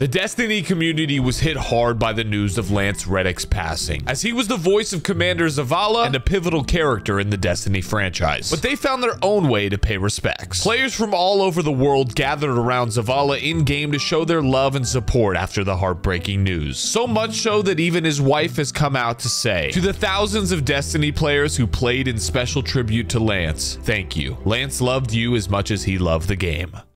The Destiny community was hit hard by the news of Lance Reddick's passing, as he was the voice of Commander Zavala and a pivotal character in the Destiny franchise. But they found their own way to pay respects. Players from all over the world gathered around Zavala in-game to show their love and support after the heartbreaking news. So much so that even his wife has come out to say, to the thousands of Destiny players who played in special tribute to Lance, thank you. Lance loved you as much as he loved the game.